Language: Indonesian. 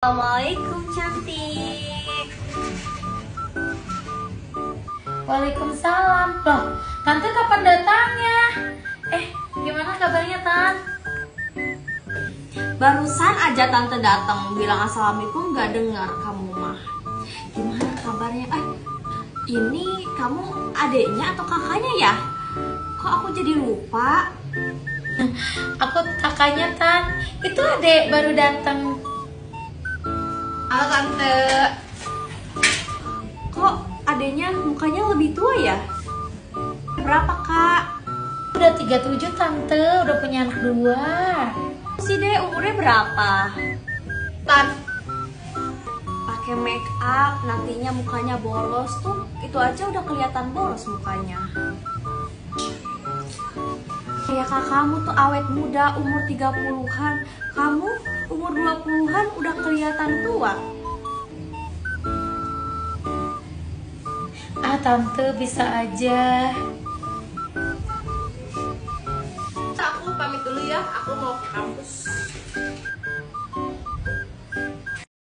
Assalamualaikum cantik. Waalaikumsalam. Loh, Tante kapan datangnya? Eh, gimana kabarnya, Tan? Barusan aja tante datang bilang assalamualaikum gak dengar kamu mah. Gimana kabarnya? Eh, ini kamu adiknya atau kakaknya ya? Kok aku jadi lupa? Aku kakaknya, Tan. Itu adek baru datang. Halo tante. Kok adiknya mukanya lebih tua ya? Berapa kak? Udah 37, Tante. Udah punya anak dua. Si deh umurnya berapa? Tan. Pakai make up, nantinya mukanya boros tuh. Itu aja udah kelihatan boros mukanya. Kayak kakakmu tuh awet muda, umur 30-an. Kamu umur 20-an udah kelihatan tua. Ah, Tante bisa aja. Aku pamit dulu ya, aku mau ke kampus.